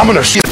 I'm gonna shoot.